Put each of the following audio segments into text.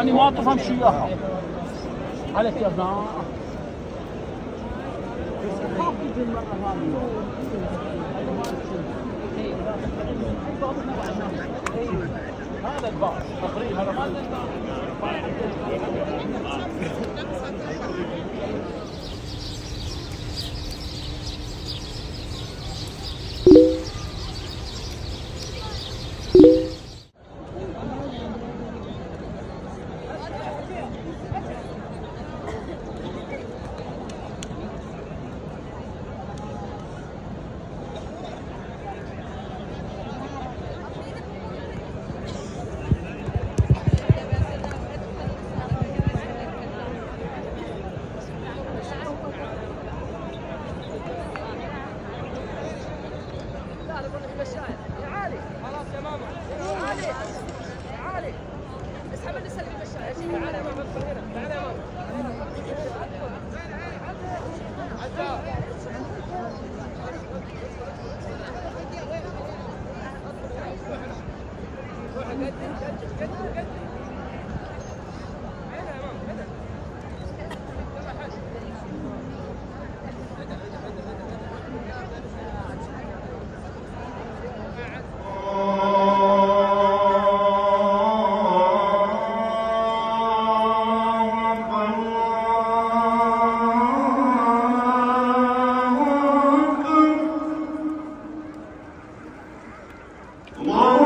أنا ما أطفهم شيء إياها عليك يا ابن هذا الباص تقريبا هذا Long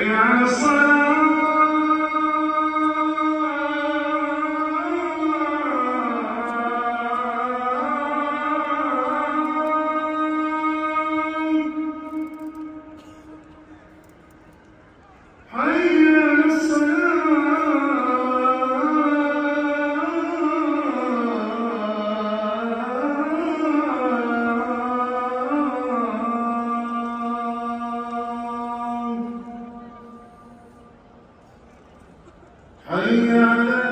Hayya al-salam Yeah.